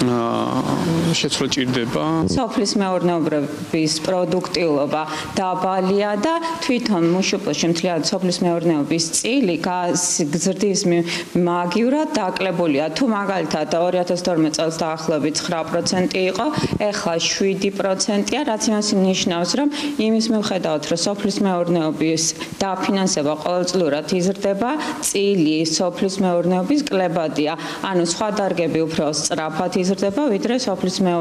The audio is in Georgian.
შეცვლა ჭირდება. სოფლის მეურნეობის პროდუქტიულობა დაბალია და თვითონ მუშუპოში მთლიანად სოფლის მეურნეობის წილი გაზრდის მაგივრად დაკლებულია. თუ მაგალითად 2012 წელს დაახლოებით 9% იყო, ეხლა 7%-ია, რაც იმას ნიშნავს, რომ იმის მიუხედავად, რომ სოფლის მეურნეობის დაფინანსება ყოველწლიურად იზრდება, წილი სოფლის მეურნეობის კლებადია. ანუ სხვა დარგები უფრო სწრაფად იზრდება, ვიდრე სოფლის მეურნეობის